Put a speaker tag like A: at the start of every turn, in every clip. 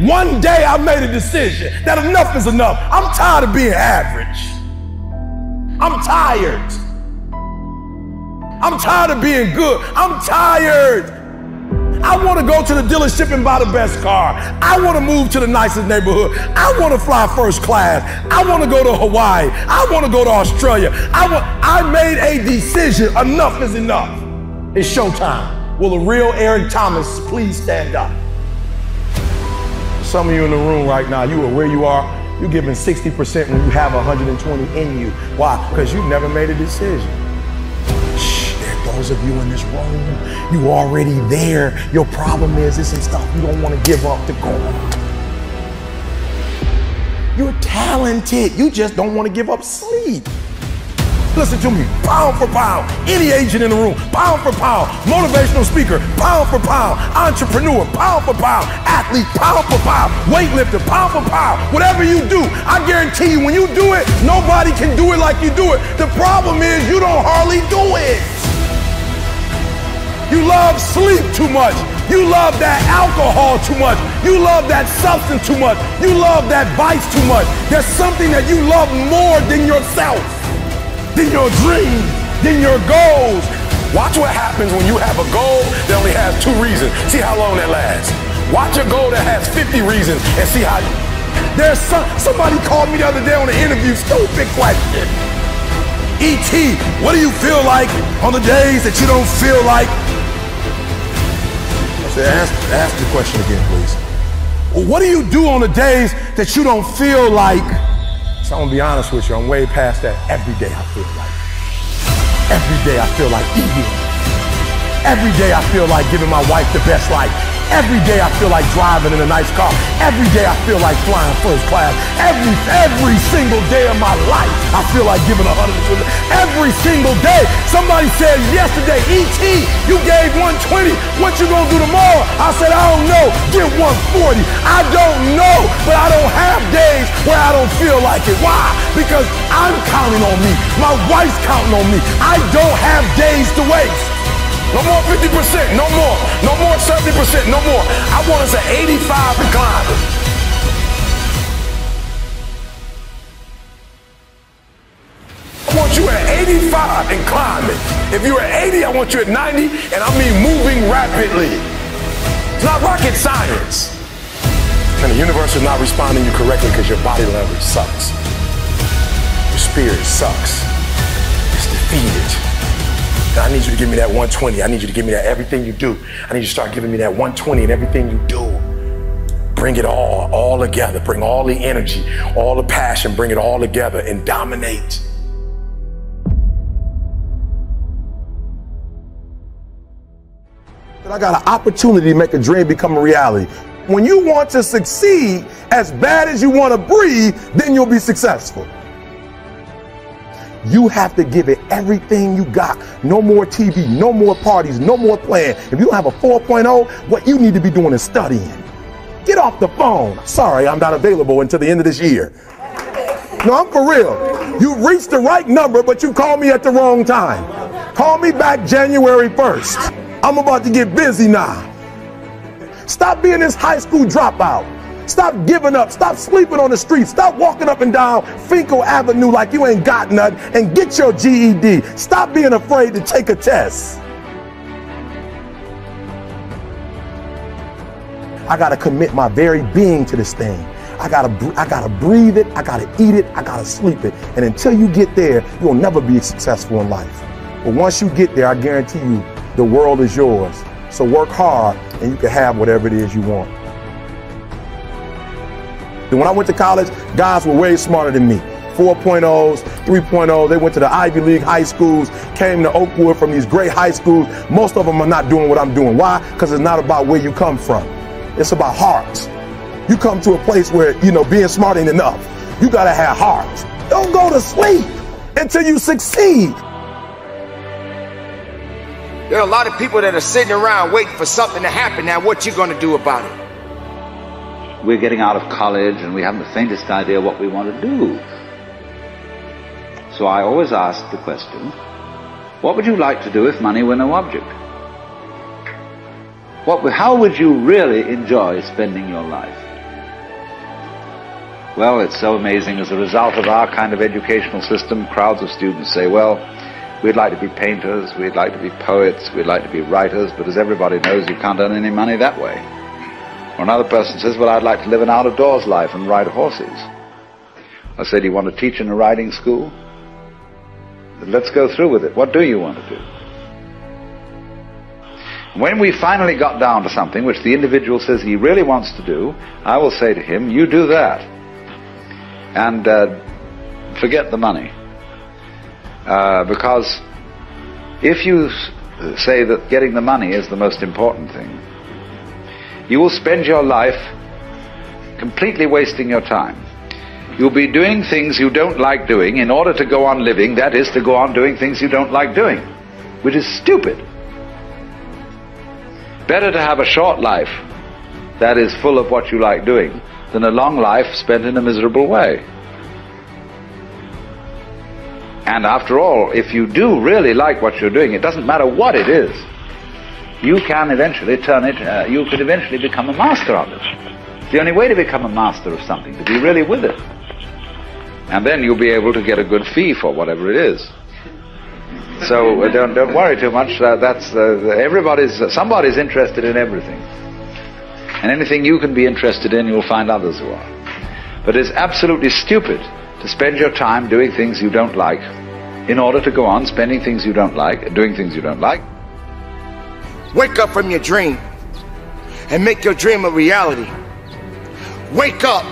A: One day I made a decision that enough is enough. I'm tired of being average. I'm tired. I'm tired of being good. I'm tired. I want to go to the dealership and buy the best car. I want to move to the nicest neighborhood. I want to fly first class. I want to go to Hawaii. I want to go to Australia. I want I made a decision. Enough is enough. It's showtime. Will the real Eric Thomas please stand up? Some of you in the room right now, you are where you are. You're giving 60% when you have 120 in you. Why? Because you've never made a decision those of you in this room, you already there. Your problem is this some stuff you don't want to give up to God. You're talented. You just don't want to give up sleep. Listen to me, pound for pound, any agent in the room, pound for pound, motivational speaker, pound for pound, entrepreneur, pound for pound, athlete, pound for pound, weightlifter, pound for pound, whatever you do, I guarantee you when you do it, nobody can do it like you do it. The problem is you don't hardly do it. You love sleep too much. You love that alcohol too much. You love that substance too much. You love that vice too much. There's something that you love more than yourself, than your dreams, than your goals. Watch what happens when you have a goal that only has two reasons. See how long that lasts. Watch a goal that has 50 reasons and see how. There's some, somebody called me the other day on an interview, stupid question. ET, what do you feel like on the days that you don't feel like I Say, ask, ask the question again, please. What do you do on the days that you don't feel like? So I'm gonna be honest with you, I'm way past that. Every day I feel like. Every day I feel like eating. Every day I feel like giving my wife the best life. Every day I feel like driving in a nice car. Every day I feel like flying first class. Every every single day of my life, I feel like giving a hundred. Every single day. Somebody said yesterday, ET, you gave 120. What you gonna do tomorrow? I said, I don't know. Get 140. I don't know, but I don't have days where I don't feel like it. Why? Because I'm counting on me. My wife's counting on me. I don't have days to waste. No more 50%, no more. No more 70%, no more. I want us at 85 and climbing. I want you at 85 and climbing. If you're at 80, I want you at 90, and I mean moving rapidly. It's not rocket science. And the universe is not responding to you correctly because your body language sucks. Your spirit sucks. It's defeated. I need you to give me that 120. I need you to give me that everything you do. I need you to start giving me that 120 and everything you do. Bring it all, all together. Bring all the energy, all the passion, bring it all together and dominate. I got an opportunity to make a dream become a reality. When you want to succeed as bad as you want to breathe, then you'll be successful. You have to give it everything you got. No more TV, no more parties, no more playing. If you don't have a 4.0, what you need to be doing is studying. Get off the phone. Sorry, I'm not available until the end of this year. No, I'm for real. You reached the right number, but you called me at the wrong time. Call me back January 1st. I'm about to get busy now. Stop being this high school dropout. Stop giving up. Stop sleeping on the street. Stop walking up and down Fenkell Avenue like you ain't got nothing and get your GED. Stop being afraid to take a test. I got to commit my very being to this thing. I gotta, I gotta breathe it. I gotta eat it. I gotta sleep it. And until you get there, you'll never be successful in life. But once you get there, I guarantee you, the world is yours. So work hard, and you can have whatever it is you want. And when I went to college, guys were way smarter than me. 4.0s, 3.0. They went to the Ivy League high schools, came to Oakwood from these great high schools. Most of them are not doing what I'm doing. Why? Because it's not about where you come from. It's about hearts. You come to a place where, you know, being smart ain't enough. You got to have hearts. Don't go to sleep until you succeed.
B: There are a lot of people that are sitting around waiting for something to happen. Now, what you to do about it?
C: We're getting out of college and we haven't the faintest idea what we want to do. So I always ask the question, what would you like to do if money were no object? What, how would you really enjoy spending your life? Well, it's so amazing. As a result of our kind of educational system, crowds of students say, well, we'd like to be painters, we'd like to be poets, we'd like to be writers, but as everybody knows, you can't earn any money that way. Or another person says, well, I'd like to live an out-of-doors life and ride horses. I say, do you want to teach in a riding school? Let's go through with it. What do you want to do? When we finally got down to something which the individual says he really wants to do, I will say to him, you do that and uh, forget the money. Uh, because if you say that getting the money is the most important thing, you will spend your life completely wasting your time. You'll be doing things you don't like doing in order to go on living, that is, to go on doing things you don't like doing, which is stupid. Better to have a short life that is full of what you like doing than a long life spent in a miserable way. And after all, if you do really like what you're doing, it doesn't matter what it is, you can eventually turn it, uh, you could eventually become a master of it. It's the only way to become a master of something, to be really with it. And then you'll be able to get a good fee for whatever it is. So uh, don't, don't worry too much. Uh, that's uh, everybody's, somebody's interested in everything. And anything you can be interested in, you'll find others who are. But it's absolutely stupid to spend your time doing things you don't like in order to go on spending things you don't like, doing things you don't like.
B: Wake up from your dream and make your dream a reality. Wake up.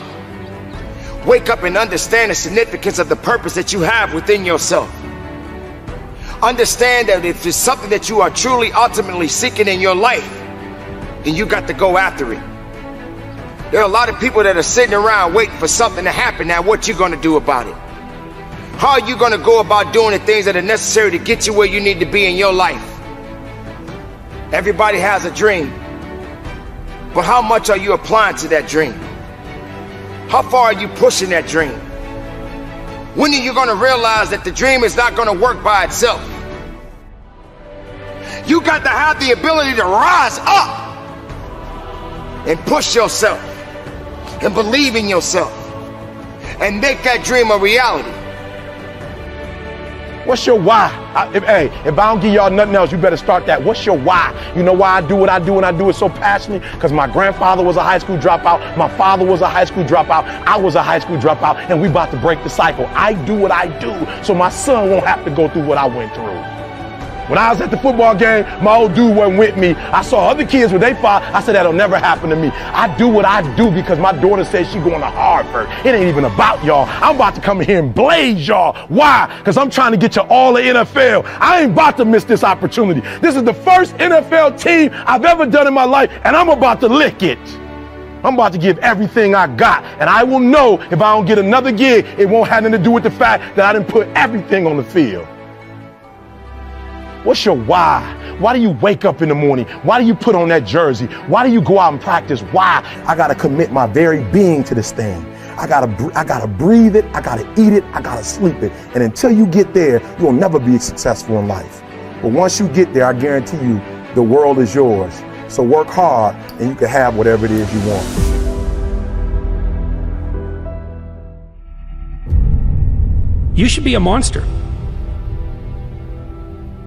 B: Wake up and understand the significance of the purpose that you have within yourself. Understand that if it's something that you are truly ultimately seeking in your life, then you got to go after it. There are a lot of people that are sitting around waiting for something to happen. Now, what you gonna do about it? How are you gonna go about doing the things that are necessary to get you where you need to be in your life? Everybody has a dream. But how much are you applying to that dream? How far are you pushing that dream? When are you gonna realize that the dream is not gonna work by itself? You got to have the ability to rise up and push yourself and believe in yourself and make that dream a reality.
A: What's your why? I, if, hey, if I don't give y'all nothing else, you better start that. What's your why? You know why I do what I do and I do it so passionately? Because my grandfather was a high school dropout. My father was a high school dropout. I was a high school dropout. And we about to break the cycle. I do what I do so my son won't have to go through what I went through. When I was at the football game, my old dude wasn't with me. I saw other kids with their father. I said, that'll never happen to me. I do what I do because my daughter says she's going to Harvard. It ain't even about y'all. I'm about to come in here and blaze y'all. Why? Because I'm trying to get you all the NFL. I ain't about to miss this opportunity. This is the first NFL team I've ever done in my life, and I'm about to lick it. I'm about to give everything I got. And I will know if I don't get another gig, it won't have anything to do with the fact that I didn't put everything on the field. What's your why? Why do you wake up in the morning? Why do you put on that jersey? Why do you go out and practice? Why? I got to commit my very being to this thing. I gotta, I gotta breathe it. I gotta eat it. I gotta sleep it. And until you get there, you'll never be successful in life. But once you get there, I guarantee you, the world is yours. So work hard, and you can have whatever it is you want.
D: You should be a monster.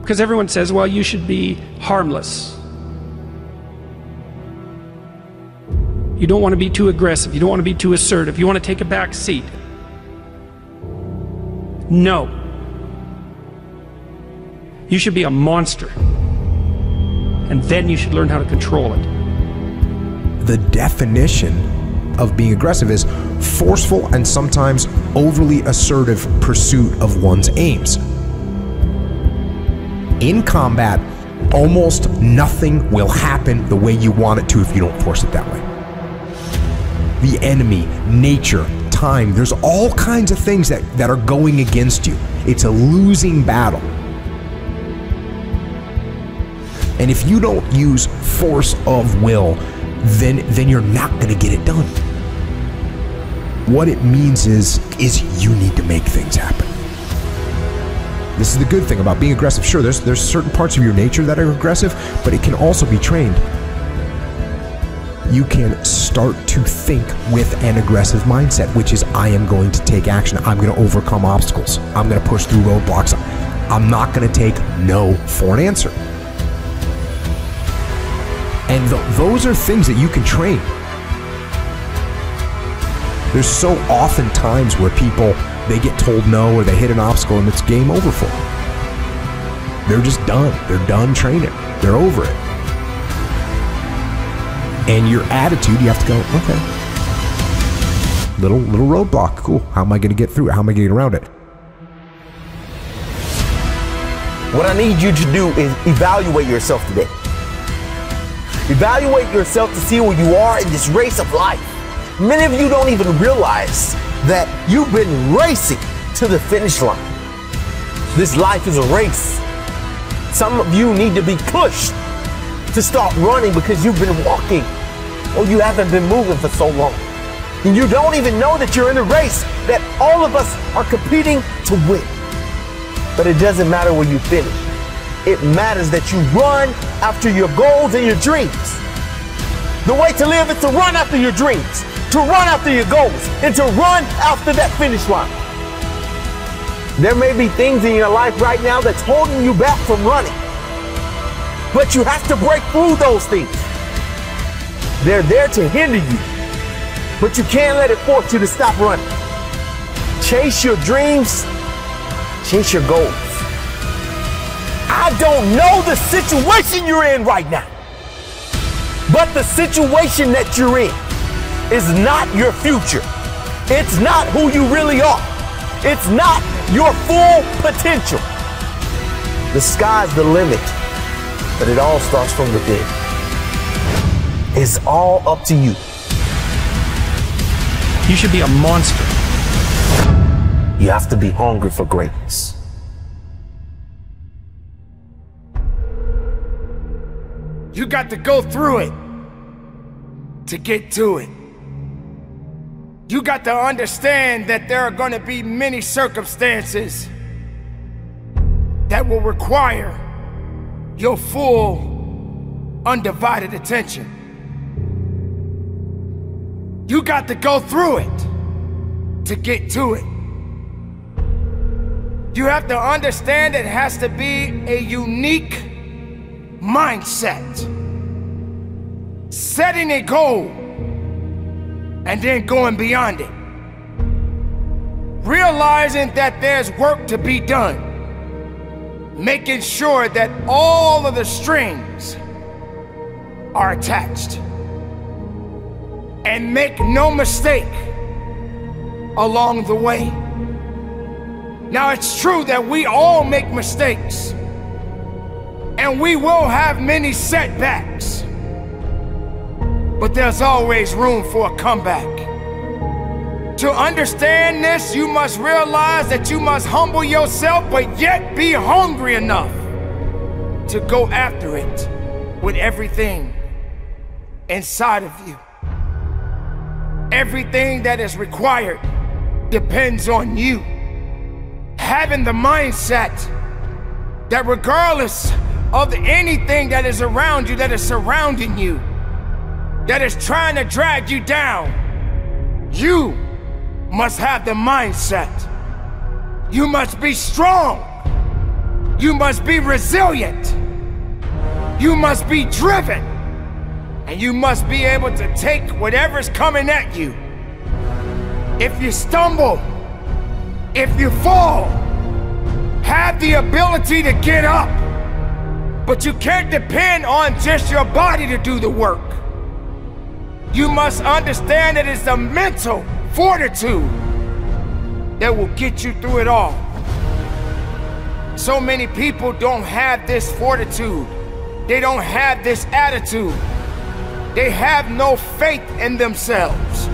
D: Because everyone says, well, you should be harmless. You don't want to be too aggressive. You don't want to be too assertive. You want to take a back seat. No. You should be a monster. And then you should learn how to control it.
E: The definition of being aggressive is forceful and sometimes overly assertive pursuit of one's aims in combat, almost nothing will happen the way you want it to if you don't force it that way. The enemy, nature, time, there's all kinds of things that, that are going against you. It's a losing battle. And if you don't use force of will, then then you're not going to get it done. What it means is is you need to make things happen. This is the good thing about being aggressive. Sure, there's there's certain parts of your nature that are aggressive, but it can also be trained. you can start to think with an aggressive mindset, which is I am going to take action. I'm going to overcome obstacles. I'm going to push through roadblocks. I'm not going to take no for an answer. And th- those are things that you can train. There's so often times where people they get told no or they hit an obstacle and it's game over for them. They're just done. They're done training. They're over it. And your attitude, you have to go, okay. Little little roadblock, cool. How am I going to get through it? How am I to get around it?
F: What I need you to do is evaluate yourself today. Evaluate yourself to see where you are in this race of life. Many of you don't even realize that you've been racing to the finish line. This life is a race. Some of you need to be pushed to start running because you've been walking or you haven't been moving for so long. And you don't even know that you're in a race that all of us are competing to win. But it doesn't matter where you finish. It matters that you run after your goals and your dreams. The way to live is to run after your dreams, to run after your goals, and to run after that finish line. There may be things in your life right now that's holding you back from running. But you have to break through those things. They're there to hinder you. But you can't let it force you to stop running. Chase your dreams, chase your goals. I don't know the situation you're in right now. But the situation that you're in is not your future. It's not who you really are. It's not your full potential. The sky's the limit, but it all starts from within. It's all up to you.
D: You should be a monster.
F: You have to be hungry for greatness.
B: You got to go through it to get to it. You got to understand that there are going to be many circumstances that will require your full, undivided attention. You got to go through it to get to it. You have to understand it has to be a unique mindset. Setting a goal and then going beyond it. Realizing that there's work to be done. Making sure that all of the strings are attached. And make no mistake along the way. Now, it's true that we all make mistakes, and we will have many setbacks, but there's always room for a comeback. To understand this, you must realize that you must humble yourself, but yet be hungry enough to go after it with everything inside of you. Everything that is required depends on you having the mindset that regardless of anything that is around you, that is surrounding you, that is trying to drag you down, you must have the mindset. You must be strong. You must be resilient. You must be driven. And you must be able to take whatever's coming at you. If you stumble, if you fall, have the ability to get up. But you can't depend on just your body to do the work. You must understand that it's the mental fortitude that will get you through it all. So many people don't have this fortitude. They don't have this attitude. They have no faith in themselves.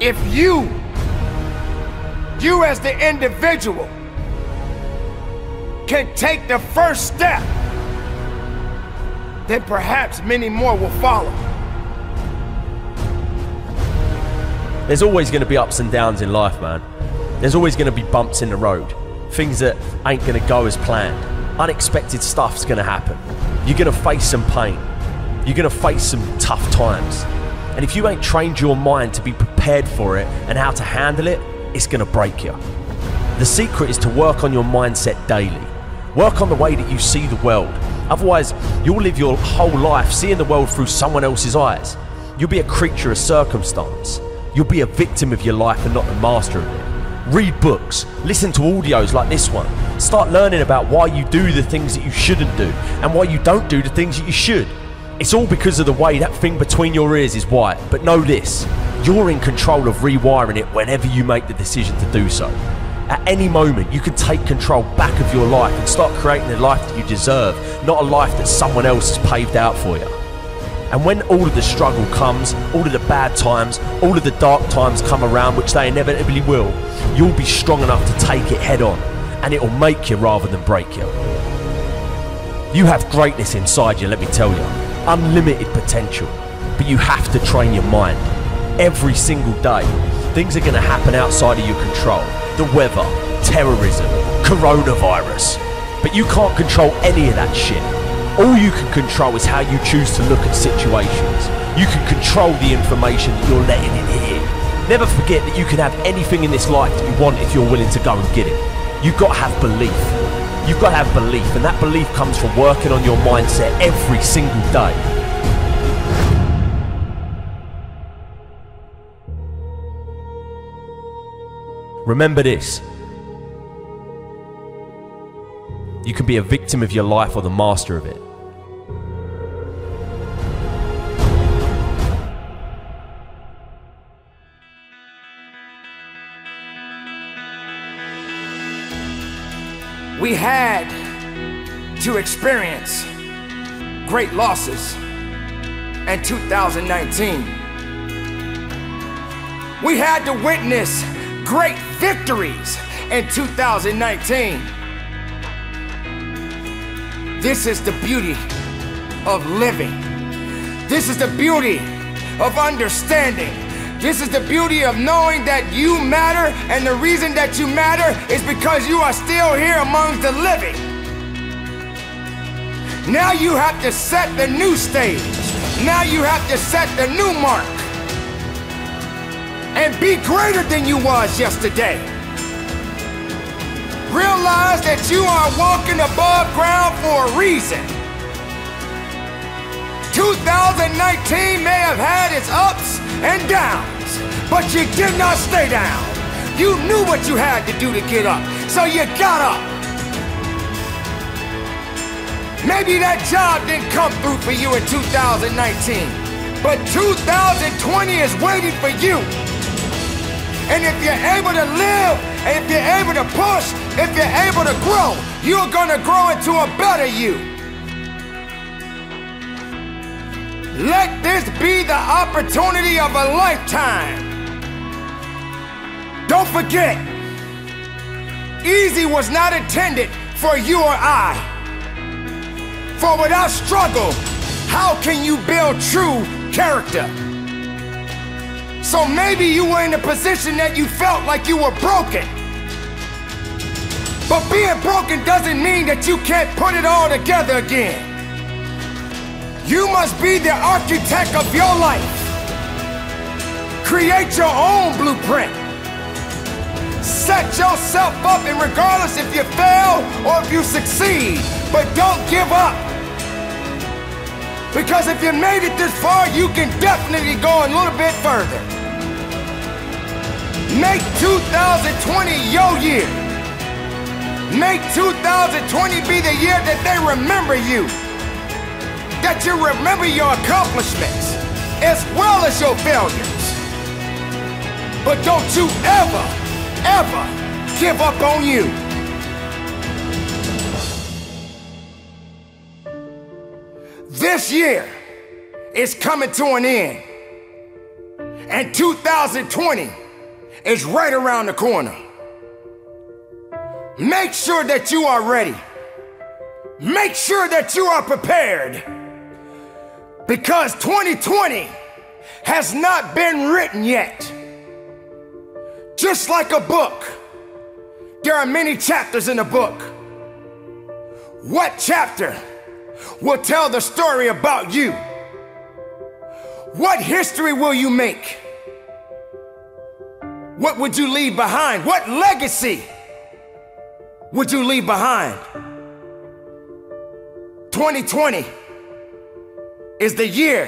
B: If you you as the individual can take the first step, then perhaps many more will follow.
G: There's always going to be ups and downs in life, man. There's always going to be bumps in the road, things that ain't going to go as planned. Unexpected stuff's going to happen. You're going to face some pain. You're going to face some tough times. And if you ain't trained your mind to be prepared for it and how to handle it, it's going to break you. The secret is to work on your mindset daily. Work on the way that you see the world. Otherwise, you'll live your whole life seeing the world through someone else's eyes. You'll be a creature of circumstance. You'll be a victim of your life and not the master of it. Read books, listen to audios like this one. Start learning about why you do the things that you shouldn't do and why you don't do the things that you should. It's all because of the way that thing between your ears is wired. But know this you're in control of rewiring it whenever you make the decision to do so. At any moment, you can take control back of your life and start creating the life that you deserve, not a life that someone else has paved out for you. And when all of the struggle comes, all of the bad times, all of the dark times come around, which they inevitably will, you'll be strong enough to take it head on, and it'll make you rather than break you. You have greatness inside you, let me tell you. Unlimited potential. But you have to train your mind. Every single day, things are going to happen outside of your control. The weather, terrorism, coronavirus. But you can't control any of that shit. All you can control is how you choose to look at situations. You can control the information that you're letting in here. Never forget that you can have anything in this life that you want if you're willing to go and get it. You've got to have belief. You've got to have belief, and that belief comes from working on your mindset every single day. Remember this you can be a victim of your life or the master of it.
B: We had to experience great losses in 2019. We had to witness great victories in 2019. This is the beauty of living. This is the beauty of understanding. This is the beauty of knowing that you matter, and the reason that you matter is because you are still here among the living. Now you have to set the new stage. Now you have to set the new mark. And be greater than you was yesterday. Realize that you are walking above ground for a reason. 2019 may have had its ups and downs, but you did not stay down. You knew what you had to do to get up, so you got up. Maybe that job didn't come through for you in 2019, but 2020 is waiting for you. And if you're able to live, and if you're able to push, if you're able to grow, you're gonna grow into a better you. Let this be the opportunity of a lifetime. Don't forget, easy was not intended for you or I. For without struggle, how can you build true character? So maybe you were in a position that you felt like you were broken. But being broken doesn't mean that you can't put it all together again. You must be the architect of your life. Create your own blueprint. Set yourself up, and regardless if you fail or if you succeed, but don't give up. Because if you made it this far, you can definitely go a little bit further. Make 2020 your year. Make 2020 be the year that they remember you. That you remember your accomplishments as well as your failures. But don't you ever, ever give up on you. This year is coming to an end. And 2020 is right around the corner. Make sure that you are ready. Make sure that you are prepared. Because 2020 has not been written yet. Just like a book, there are many chapters in a book. What chapter will tell the story about you? What history will you make? What would you leave behind? What legacy would you leave behind? 2020 is the year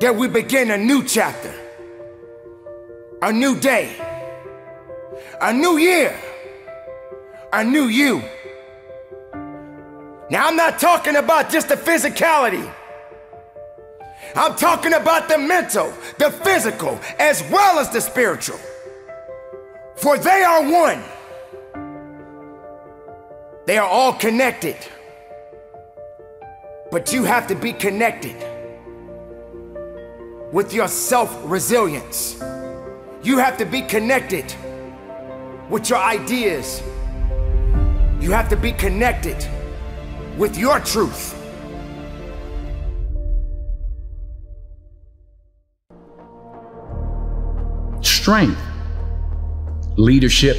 B: that we begin a new chapter, a new day, a new year, a new you. Now, I'm not talking about just the physicality. I'm talking about the mental, the physical, as well as the spiritual. For they are one. They are all connected. But you have to be connected with your self resilience. You have to be connected with your ideas. You have to be connected with your truth.
H: Strength, leadership,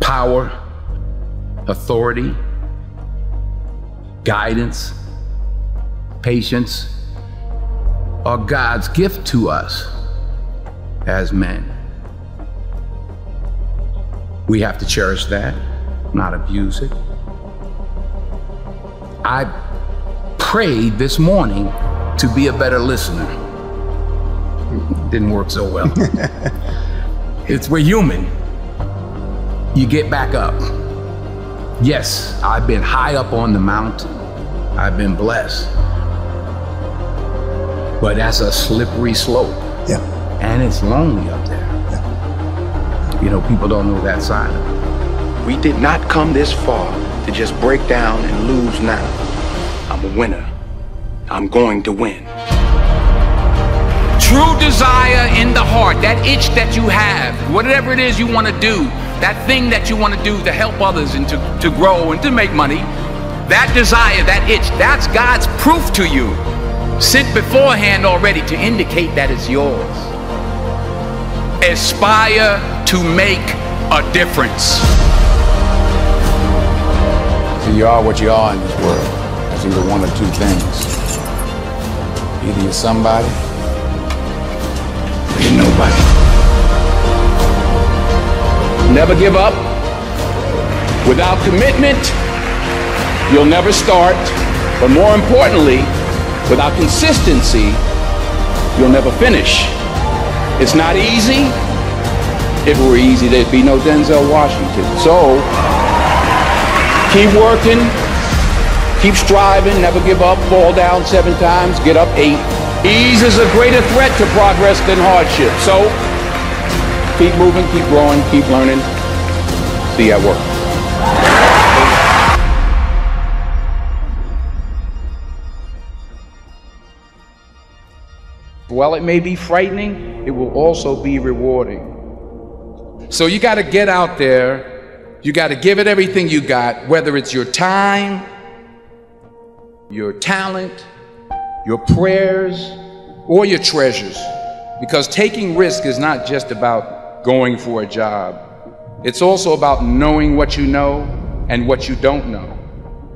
H: power, authority, guidance, patience are God's gift to us as men. We have to cherish that, not abuse it. I prayed this morning to be a better listener. Didn't work so well. it's we're human. You get back up. Yes, I've been high up on the mountain. I've been blessed. But that's a slippery slope.
E: Yeah.
H: And it's lonely up there. Yeah. You know, people don't know that side of it.
I: We did not come this far to just break down and lose now. I'm a winner. I'm going to win.
J: True desire in the heart, that itch that you have, whatever it is you want to do, that thing that you want to do to help others and to, to grow and to make money, that desire, that itch, that's God's proof to you. Sent beforehand already to indicate that it's yours. Aspire to make a difference.
K: So you are what you are in this world. It's either one or two things. Either you're somebody or you're nobody.
J: Never give up. Without commitment, you'll never start. But more importantly, without consistency, you'll never finish. It's not easy. If it were easy, there'd be no Denzel Washington. So, keep working, keep striving, never give up, fall down seven times, get up eight. Ease is a greater threat to progress than hardship. So, keep moving, keep growing, keep learning. See you at work.
K: While it may be frightening, it will also be rewarding. So you got to get out there. You got to give it everything you got, whether it's your time, your talent, your prayers, or your treasures. Because taking risk is not just about going for a job. It's also about knowing what you know and what you don't know.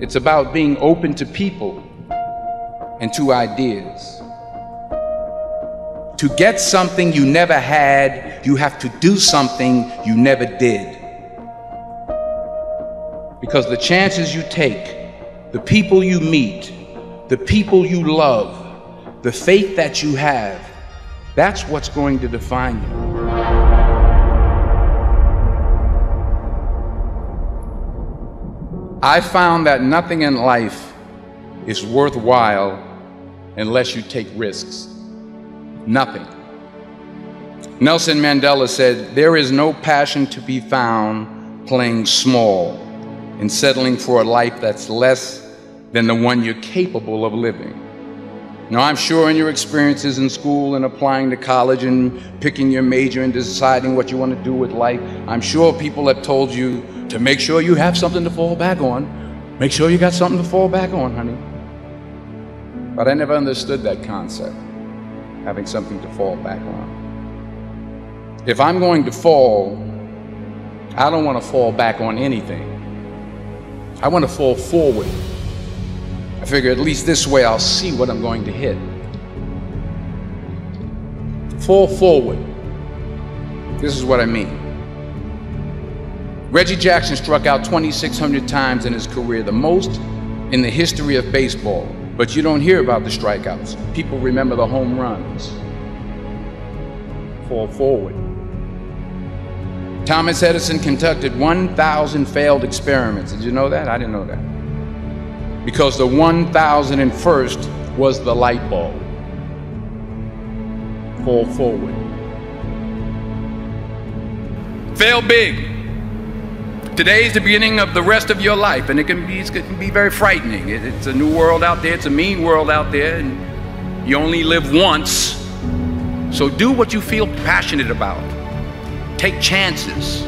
K: It's about being open to people and to ideas. To get something you never had, you have to do something you never did. Because the chances you take, the people you meet, the people you love, the faith that you have, that's what's going to define you. I found that nothing in life is worthwhile unless you take risks. Nothing. Nelson Mandela said, There is no passion to be found playing small and settling for a life that's less than the one you're capable of living. Now, I'm sure in your experiences in school and applying to college and picking your major and deciding what you want to do with life, I'm sure people have told you to make sure you have something to fall back on. Make sure you got something to fall back on, honey. But I never understood that concept having something to fall back on. If I'm going to fall, I don't want to fall back on anything. I want to fall forward. I figure at least this way I'll see what I'm going to hit. Fall forward. This is what I mean. Reggie Jackson struck out 2,600 times in his career, the most in the history of baseball. But you don't hear about the strikeouts. People remember the home runs. Fall forward. Thomas Edison conducted 1,000 failed experiments. Did you know that? I didn't know that. Because the 1,001st was the light bulb. Fall forward. Fail big. Today is the beginning of the rest of your life, and it can be, it can be very frightening. It, it's a new world out there, it's a mean world out there, and you only live once. So do what you feel passionate about. Take chances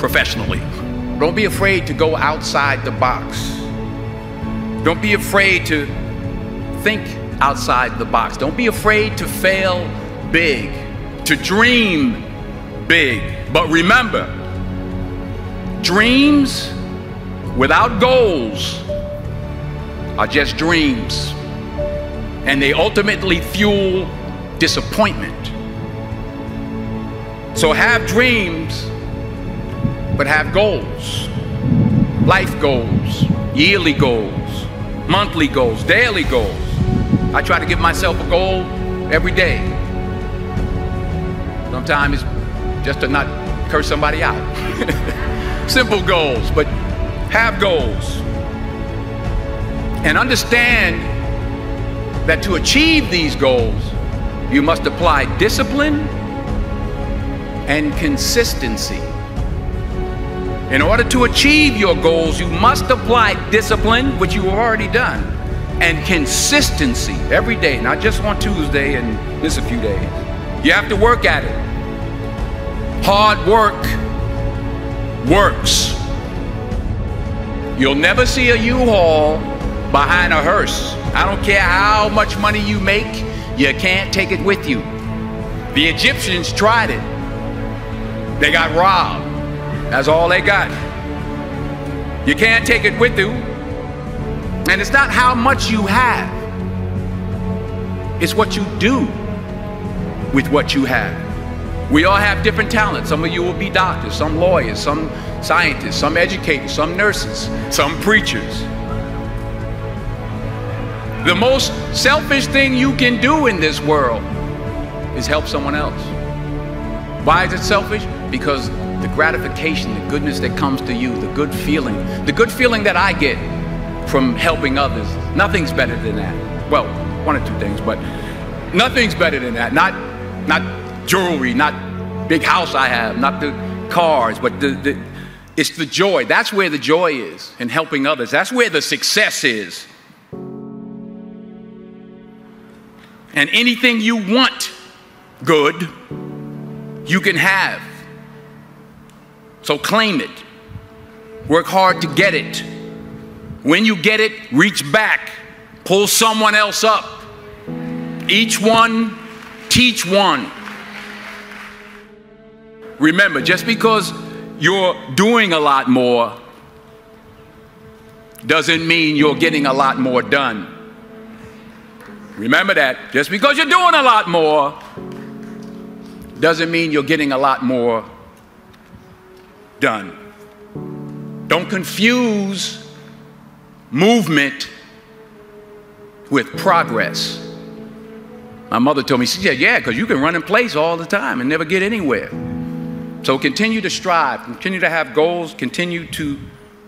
K: professionally. Don't be afraid to go outside the box. Don't be afraid to think outside the box. Don't be afraid to fail big, to dream big. But remember, dreams without goals are just dreams. And they ultimately fuel disappointment. So have dreams, but have goals. Life goals, yearly goals, monthly goals, daily goals. I try to give myself a goal every day. Sometimes it's just to not curse somebody out. Simple goals, but have goals. And understand that to achieve these goals, you must apply discipline and consistency. In order to achieve your goals, you must apply discipline, which you have already done, and consistency every day, not just on Tuesday and this a few days. You have to work at it. Hard work works. You'll never see a U-Haul behind a hearse. I don't care how much money you make, you can't take it with you. The Egyptians tried it. They got robbed. That's all they got. You can't take it with you. And it's not how much you have, it's what you do with what you have. We all have different talents. Some of you will be doctors, some lawyers, some scientists, some educators, some nurses, some preachers. The most selfish thing you can do in this world is help someone else. Why is it selfish? Because the gratification, the goodness that comes to you, the good feeling, the good feeling that I get from helping others, nothing's better than that. Well, one or two things, but nothing's better than that. Not, not jewelry, not big house I have, not the cars, but the, the it's the joy. That's where the joy is in helping others. That's where the success is. And anything you want good, you can have. So claim it. Work hard to get it. When you get it, reach back. Pull someone else up. Each one, teach one. Remember, just because you're doing a lot more doesn't mean you're getting a lot more done. Remember that. Just because you're doing a lot more doesn't mean you're getting a lot more done. Don't confuse movement with progress. My mother told me, she said, yeah, because you can run in place all the time and never get anywhere. So continue to strive, continue to have goals, continue to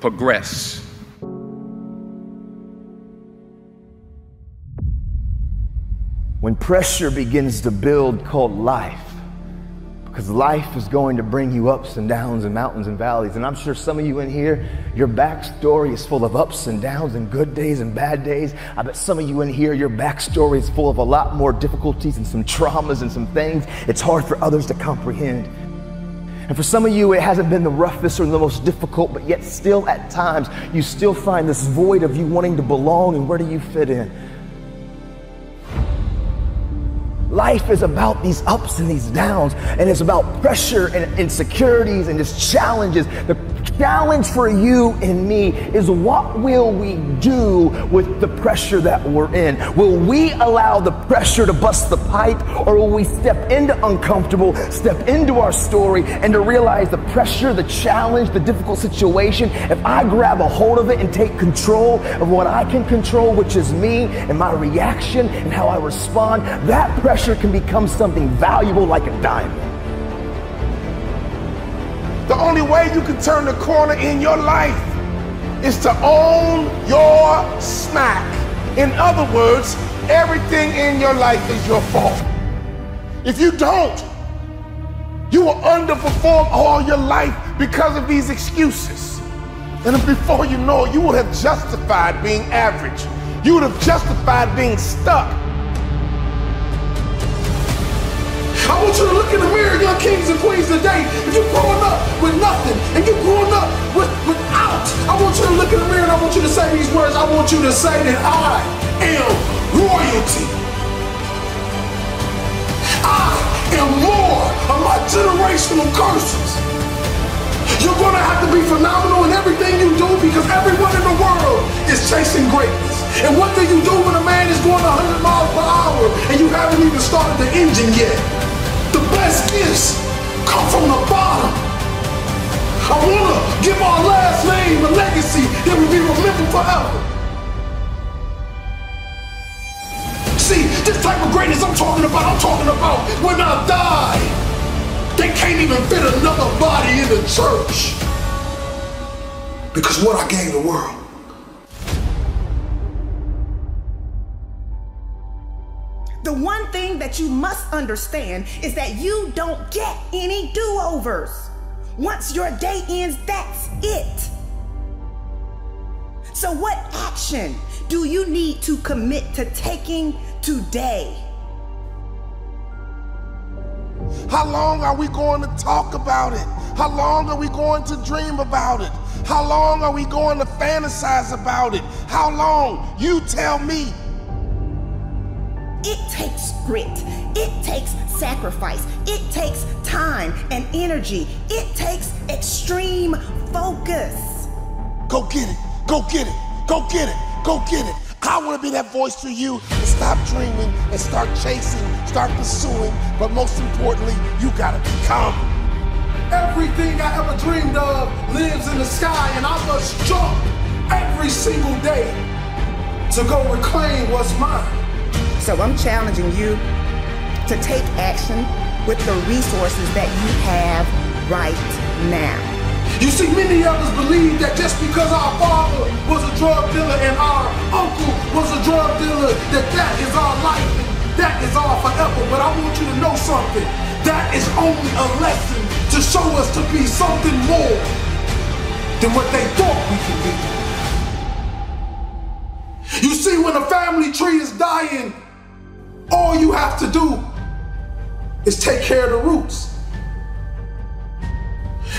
K: progress.
F: When pressure begins to build called life, because life is going to bring you ups and downs and mountains and valleys. And I'm sure some of you in here, your backstory is full of ups and downs and good days and bad days. I bet some of you in here, your backstory is full of a lot more difficulties and some traumas and some things it's hard for others to comprehend. And for some of you, it hasn't been the roughest or the most difficult, but yet still at times, you still find this void of you wanting to belong and where do you fit in? Life is about these ups and these downs, and it's about pressure and insecurities and just challenges. The challenge for you and me is what will we do with the pressure that we're in? Will we allow the pressure to bust the pipe or will we step into uncomfortable, step into our story and to realize the pressure, the challenge, the difficult situation, if I grab a hold of it and take control of what I can control, which is me and my reaction and how I respond, that pressure can become something valuable like a diamond.
A: The only way you can turn the corner in your life is to own your smack. In other words, everything in your life is your fault. If you don't, you will underperform all your life because of these excuses. And before you know it, you would have justified being average. You would have justified being stuck.
L: I want you to look in the mirror, young kings and queens today. If you're growing up with nothing and you're growing up with, without, I want you to look in the mirror and I want you to say these words. I want you to say that I am royalty. I am more of my generational curses. You're going to have to be phenomenal in everything you do because everyone in the world is chasing greatness. And what do you do when a man is going 100 miles per hour and you haven't even started the engine yet? The best gifts come from the bottom. I want to give our last name a legacy that will be remembered forever. See, this type of greatness I'm talking about, I'm talking about when I die. They can't even fit another body in the church. Because what I gave the world.
M: The one thing that you must understand is that you don't get any do overs. Once your day ends, that's it. So, what action do you need to commit to taking today?
A: How long are we going to talk about it? How long are we going to dream about it? How long are we going to fantasize about it? How long? You tell me.
M: It takes grit. It takes sacrifice. It takes time and energy. It takes extreme focus.
A: Go get it. Go get it. Go get it. Go get it. I want to be that voice for you to stop dreaming and start chasing, start pursuing. But most importantly, you got to become.
L: Everything I ever dreamed of lives in the sky, and I must jump every single day to go reclaim what's mine.
M: So I'm challenging you to take action with the resources that you have right now.
L: You see, many of us believe that just because our father was a drug dealer and our uncle was a drug dealer, that that is our life, that is our forever. But I want you to know something. That is only a lesson to show us to be something more than what they thought we could be. You see, when a family tree is dying, all you have to do is take care of the roots.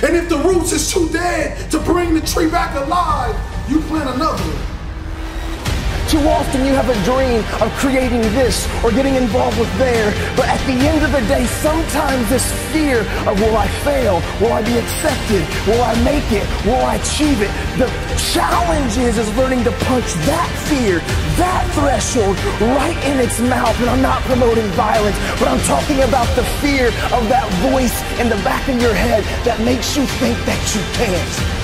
L: And if the roots is too dead to bring the tree back alive, you plant another one.
F: Too often you have a dream of creating this or getting involved with there, but at the end of the day, sometimes this fear of will I fail? Will I be accepted? Will I make it? Will I achieve it? The challenge is, is learning to punch that fear, that threshold right in its mouth. And I'm not promoting violence, but I'm talking about the fear of that voice in the back of your head that makes you think that you can't.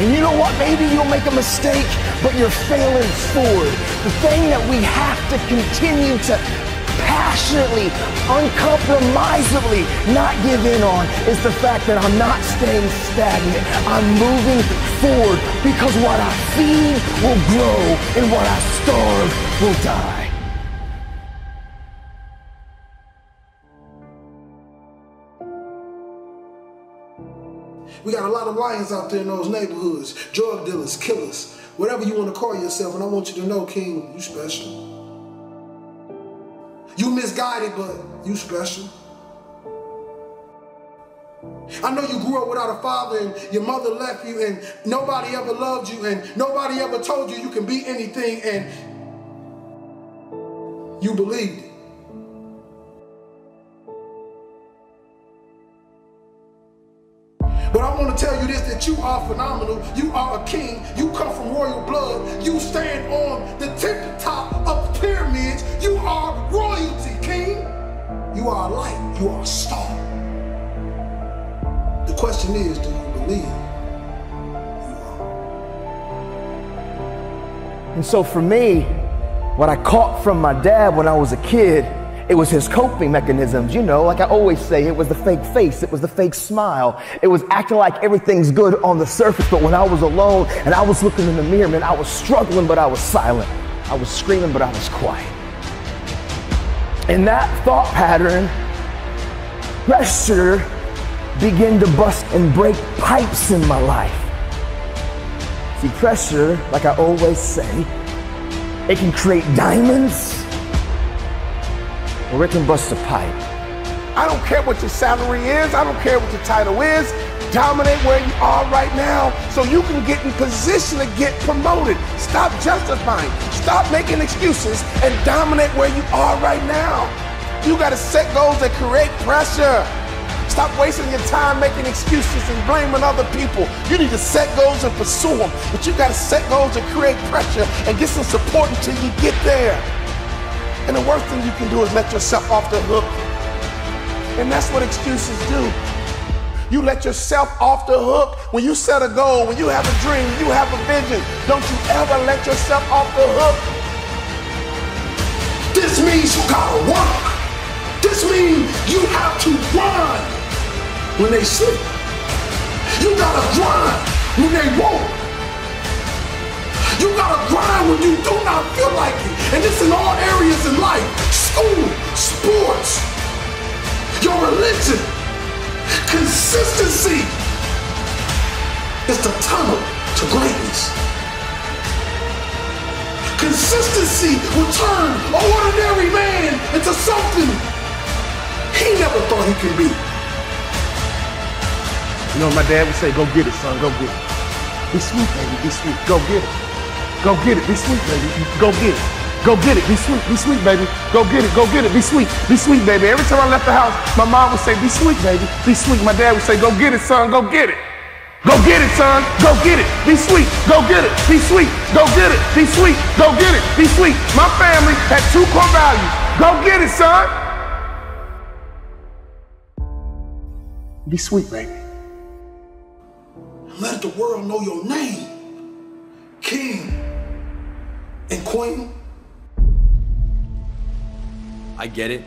F: And you know what? Maybe you'll make a mistake, but you're failing forward. The thing that we have to continue to passionately, uncompromisably not give in on is the fact that I'm not staying stagnant. I'm moving forward because what I feed will grow and what I starve will die.
L: We got a lot of lions out there in those neighborhoods, drug dealers, killers, whatever you want to call yourself. And I want you to know, King, you special. You misguided, but you special. I know you grew up without a father and your mother left you and nobody ever loved you and nobody ever told you you can be anything and you believed it. But I want to tell you this that you are phenomenal. You are a king. You come from royal blood. You stand on the tip top of pyramids. You are royalty, king. You are light. You are a star. The question is, do you believe?
F: And so for me, what I caught from my dad when I was a kid, it was his coping mechanisms. You know, like I always say, it was the fake face, it was the fake smile. It was acting like everything's good on the surface, but when I was alone and I was looking in the mirror, man, I was struggling, but I was silent. I was screaming, but I was quiet. And that thought pattern, pressure began to bust and break pipes in my life. See, pressure, like I always say, it can create diamonds it can bust a pipe.
A: I don't care what your salary is. I don't care what your title is. Dominate where you are right now so you can get in position to get promoted. Stop justifying. Stop making excuses and dominate where you are right now. You got to set goals that create pressure. Stop wasting your time making excuses and blaming other people. You need to set goals and pursue them. But you got to set goals and create pressure and get some support until you get there. And the worst thing you can do is let yourself off the hook. And that's what excuses do. You let yourself off the hook when you set a goal, when you have a dream, you have a vision. Don't you ever let yourself off the hook.
L: This means you gotta work. This means you have to grind when they sleep. You gotta grind when they won't. You gotta grind when you do not feel like it. And this in all areas in life. School, sports, your religion. Consistency is the tunnel to greatness. Consistency will turn an ordinary man into something he never thought he could be.
A: You know my dad would say? Go get it, son. Go get it. Be sweet, baby. Be sweet. Go get it. Go get it. Be sweet, baby. Go get it. Go get it. Be sweet. Be sweet, baby. Go get it. Go get it. Be sweet. Be sweet, baby. Every time I left the house, my mom would say, Be sweet, baby. Be sweet. My dad would say, Go get it, son. Go get it. Go get it, son. Go get it. Be sweet. Go get it. Be sweet. Go get it. Be sweet. Go get it. Be sweet. My family had two core values. Go get it, son. Be sweet, baby.
L: Let the world know your name. King and queen.
N: I get it.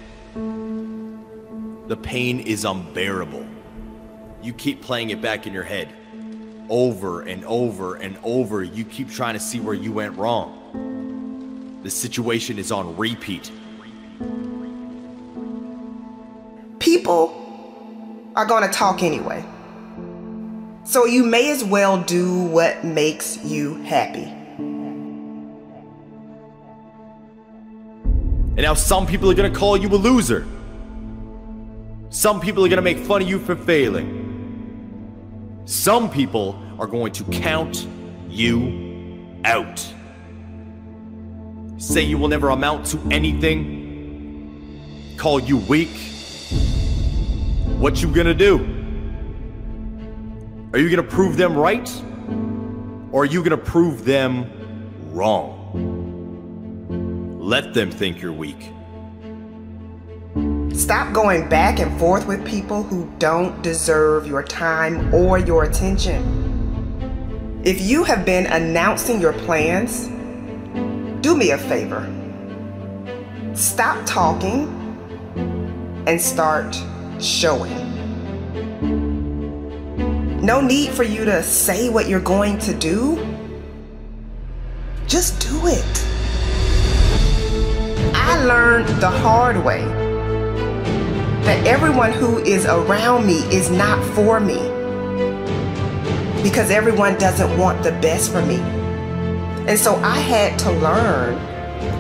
N: The pain is unbearable. You keep playing it back in your head. Over and over and over, you keep trying to see where you went wrong. The situation is on repeat.
M: People are going to talk anyway. So you may as well do what makes you happy.
N: Now some people are gonna call you a loser. Some people are gonna make fun of you for failing. Some people are going to count you out. Say you will never amount to anything. Call you weak. What you gonna do? Are you gonna prove them right? Or are you gonna prove them wrong? Let them think you're weak.
M: Stop going back and forth with people who don't deserve your time or your attention. If you have been announcing your plans, do me a favor. Stop talking and start showing. No need for you to say what you're going to do. Just do it. I learned the hard way that everyone who is around me is not for me because everyone doesn't want the best for me. And so I had to learn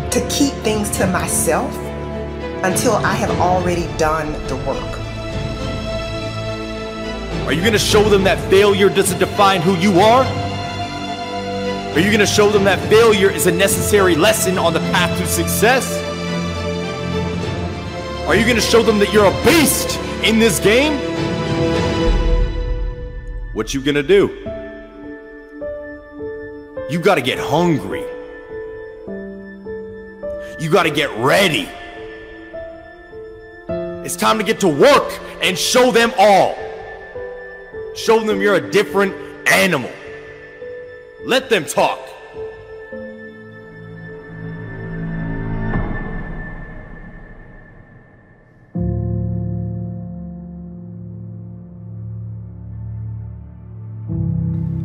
M: to keep things to myself until I have already done the work.
N: Are you gonna show them that failure doesn't define who you are? Are you gonna show them that failure is a necessary lesson on the path to success? Are you going to show them that you're a beast in this game? what you gonna do? You gotta get hungry. You gotta get ready. It's time to get to work and show them all. Show them you're a different animal. Let them talk.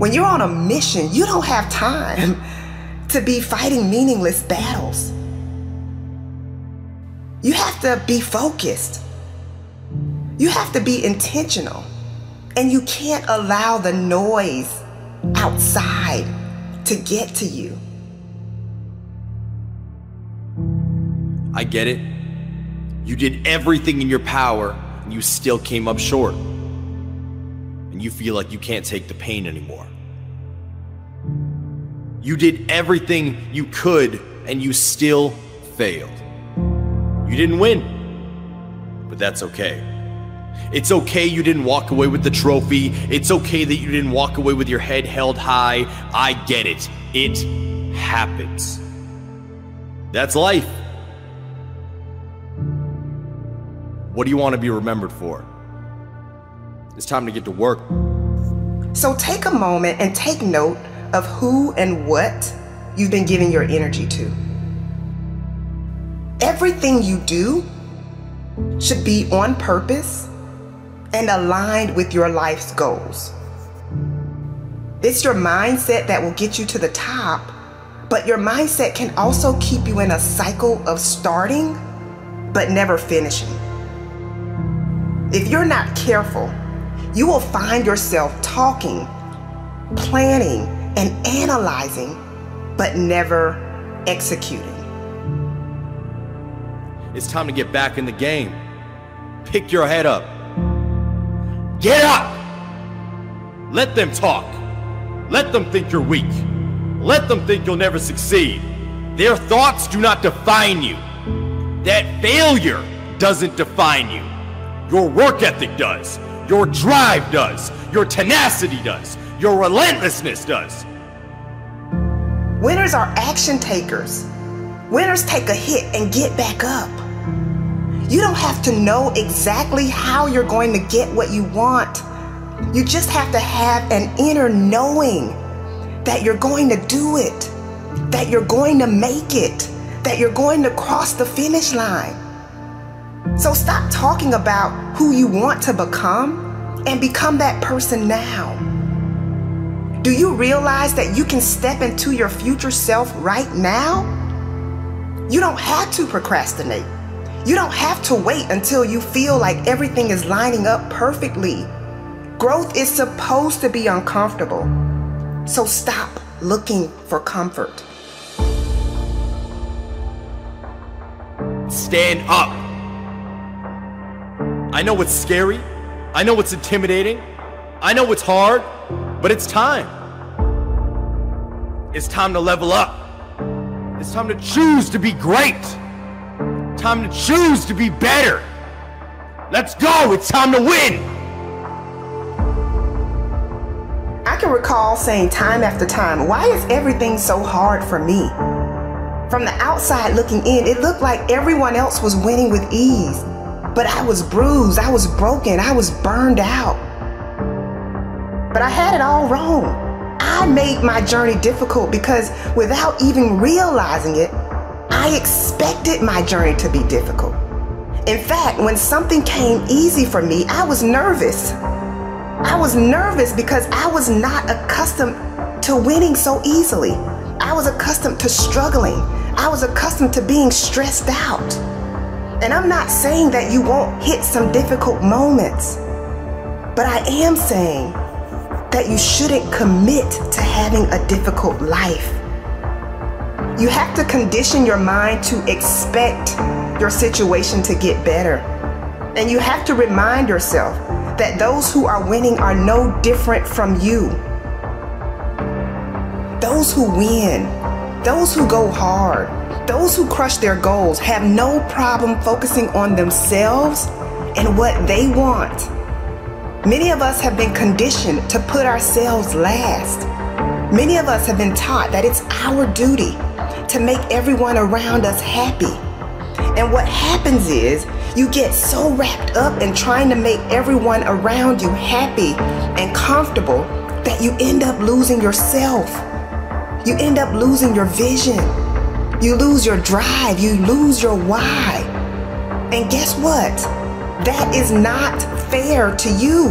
M: When you're on a mission, you don't have time to be fighting meaningless battles. You have to be focused. You have to be intentional. And you can't allow the noise outside to get to you.
N: I get it. You did everything in your power and you still came up short. And you feel like you can't take the pain anymore. You did everything you could and you still failed. You didn't win, but that's okay. It's okay you didn't walk away with the trophy. It's okay that you didn't walk away with your head held high. I get it. It happens. That's life. What do you want to be remembered for? It's time to get to work.
M: So take a moment and take note of who and what you've been giving your energy to. Everything you do should be on purpose and aligned with your life's goals. It's your mindset that will get you to the top, but your mindset can also keep you in a cycle of starting but never finishing. If you're not careful, you will find yourself talking, planning, and analyzing, but never executing.
N: It's time to get back in the game. Pick your head up. Get up! Let them talk. Let them think you're weak. Let them think you'll never succeed. Their thoughts do not define you. That failure doesn't define you. Your work ethic does. Your drive does. Your tenacity does. Your relentlessness does.
M: Winners are action takers. Winners take a hit and get back up. You don't have to know exactly how you're going to get what you want. You just have to have an inner knowing that you're going to do it, that you're going to make it, that you're going to cross the finish line. So stop talking about who you want to become and become that person now. Do you realize that you can step into your future self right now? You don't have to procrastinate. You don't have to wait until you feel like everything is lining up perfectly. Growth is supposed to be uncomfortable. So stop looking for comfort.
N: Stand up. I know it's scary. I know it's intimidating. I know it's hard, but it's time. It's time to level up. It's time to choose to be great. Time to choose to be better. Let's go. It's time to win.
M: I can recall saying time after time, why is everything so hard for me? From the outside looking in, it looked like everyone else was winning with ease. But I was bruised, I was broken, I was burned out. But I had it all wrong. I made my journey difficult because without even realizing it, I expected my journey to be difficult. In fact, when something came easy for me, I was nervous. I was nervous because I was not accustomed to winning so easily. I was accustomed to struggling. I was accustomed to being stressed out. And I'm not saying that you won't hit some difficult moments, but I am saying that you shouldn't commit to having a difficult life. You have to condition your mind to expect your situation to get better. And you have to remind yourself that those who are winning are no different from you. Those who win, those who go hard, those who crush their goals have no problem focusing on themselves and what they want. Many of us have been conditioned to put ourselves last. Many of us have been taught that it's our duty to make everyone around us happy. And what happens is you get so wrapped up in trying to make everyone around you happy and comfortable that you end up losing yourself. You end up losing your vision. You lose your drive. You lose your why. And guess what? That is not fair to you.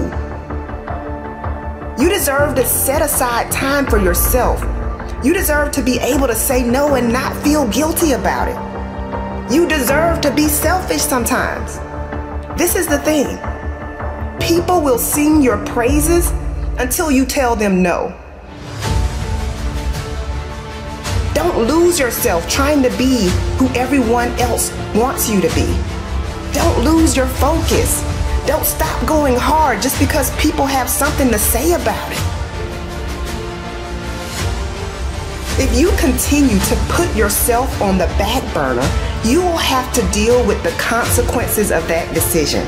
M: You deserve to set aside time for yourself. You deserve to be able to say no and not feel guilty about it. You deserve to be selfish sometimes. This is the thing people will sing your praises until you tell them no. Lose yourself trying to be who everyone else wants you to be. Don't lose your focus. Don't stop going hard just because people have something to say about it. If you continue to put yourself on the back burner, you will have to deal with the consequences of that decision.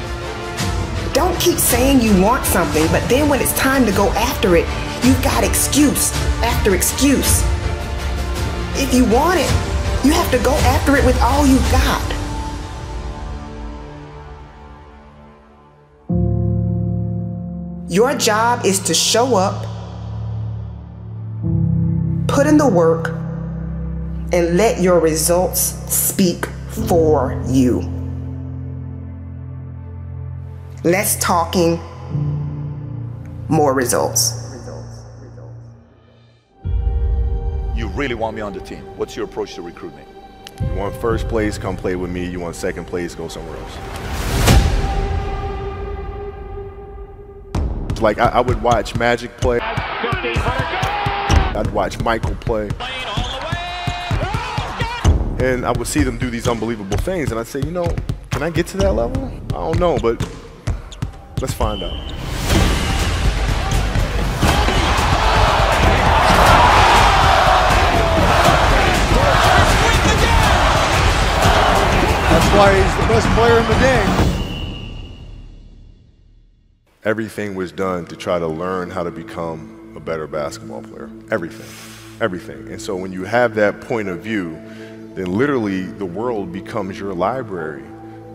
M: Don't keep saying you want something, but then when it's time to go after it, you've got excuse after excuse. If you want it, you have to go after it with all you've got. Your job is to show up, put in the work, and let your results speak for you. Less talking, more results.
O: Really want me on the team. What's your approach to recruitment?
P: You want first place, come play with me. You want second place, go somewhere else. Like I, I would watch Magic play. I'd watch Michael play. And I would see them do these unbelievable things, and I'd say, you know, can I get to that level? I don't know, but let's find out.
Q: That's why he's the best player in the game.
P: Everything was done to try to learn how to become a better basketball player. Everything. Everything. And so when you have that point of view, then literally the world becomes your library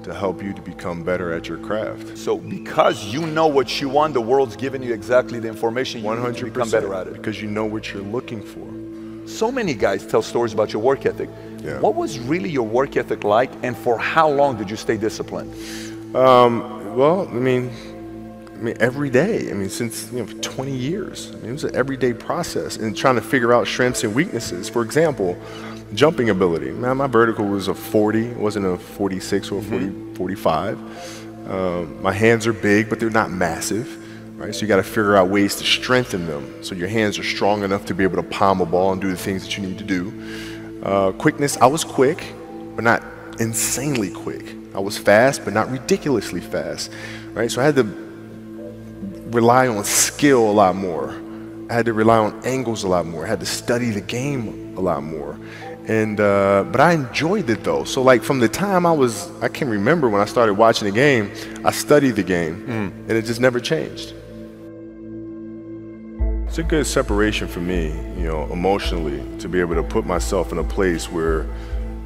P: to help you to become better at your craft.
O: So because you know what you want, the world's giving you exactly the information you 100 need to become better at it.
P: Because you know what you're looking for.
O: So many guys tell stories about your work ethic.
P: Yeah.
O: What was really your work ethic like, and for how long did you stay disciplined?
P: Um, well, I mean, I mean, every day. I mean, since you know, 20 years. I mean, it was an everyday process and trying to figure out strengths and weaknesses. For example, jumping ability. Man, my vertical was a 40, it wasn't a 46 or a 40,
O: Mm-hmm.
P: 45. Um, my hands are big, but they're not massive. Right, so you got to figure out ways to strengthen them so your hands are strong enough to be able to palm a ball and do the things that you need to do. Uh, quickness, I was quick, but not insanely quick. I was fast, but not ridiculously fast. Right, so I had to rely on skill a lot more. I had to rely on angles a lot more. I had to study the game a lot more. And uh, but I enjoyed it though. So like from the time I was, I can remember when I started watching the game, I studied the game, and it just never changed. It's a good separation for me, you know, emotionally, to be able to put myself in a place where,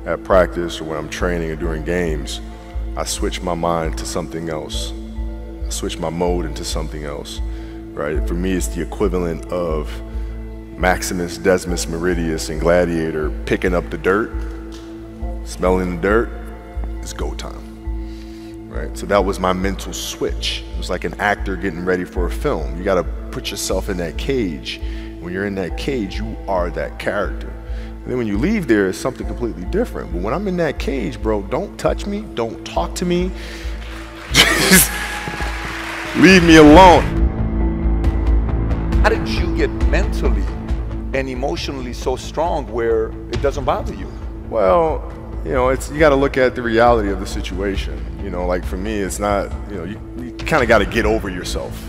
P: at practice or when I'm training or during games, I switch my mind to something else. I switch my mode into something else, right? For me, it's the equivalent of Maximus Decimus Meridius and Gladiator picking up the dirt, smelling the dirt. It's go time, right? So that was my mental switch. It was like an actor getting ready for a film. You got to put yourself in that cage. When you're in that cage, you are that character. And then when you leave there, it's something completely different. But when I'm in that cage, bro, don't touch me, don't talk to me. Just leave me alone.
O: How did you get mentally and emotionally so strong where it doesn't bother you?
P: Well, you know, it's you got to look at the reality of the situation. You know, like for me, it's not. You know, you, you kind of got to get over yourself.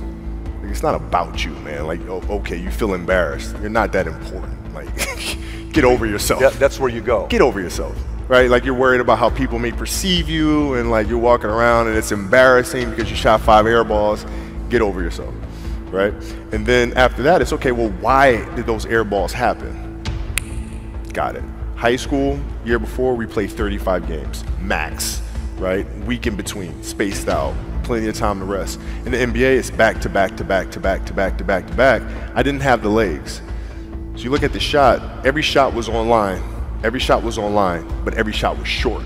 P: Like, it's not about you, man. Like, oh, okay, you feel embarrassed. You're not that important. Like, get over yourself.
O: That, that's where you go.
P: Get over yourself. Right? Like you're worried about how people may perceive you, and like you're walking around and it's embarrassing because you shot five air balls. Get over yourself, right? And then after that, it's okay. Well, why did those air balls happen? Got it. High school, year before, we played 35 games, max, right? Week in between, spaced out, plenty of time to rest. In the NBA, it's back to back to back to back to back to back to back. I didn't have the legs. So you look at the shot, every shot was online. Every shot was online, but every shot was short.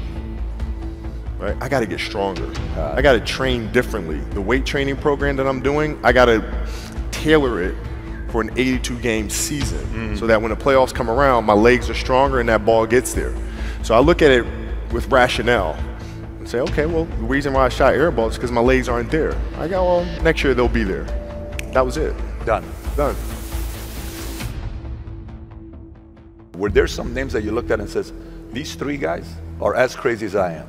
P: Right? I got to get stronger. Uh. I got to train differently. The weight training program that I'm doing, I got to tailor it for an 82 game season mm. so that when the playoffs come around, my legs are stronger and that ball gets there. So I look at it with rationale and say, okay, well, the reason why I shot air balls is because my legs aren't there. I go, well, next year they'll be there. That was it.
O: Done.
P: Done.
O: Were there some names that you looked at and says, these three guys are as crazy as I am?